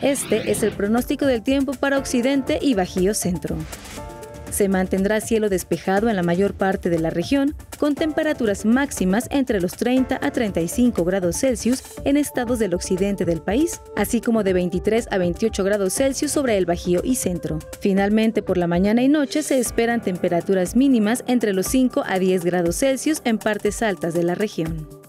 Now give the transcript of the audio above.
Este es el pronóstico del tiempo para Occidente y Bajío Centro. Se mantendrá cielo despejado en la mayor parte de la región, con temperaturas máximas entre los 30 a 35 grados Celsius en estados del occidente del país, así como de 23 a 28 grados Celsius sobre el Bajío y Centro. Finalmente, por la mañana y noche se esperan temperaturas mínimas entre los 5 a 10 grados Celsius en partes altas de la región.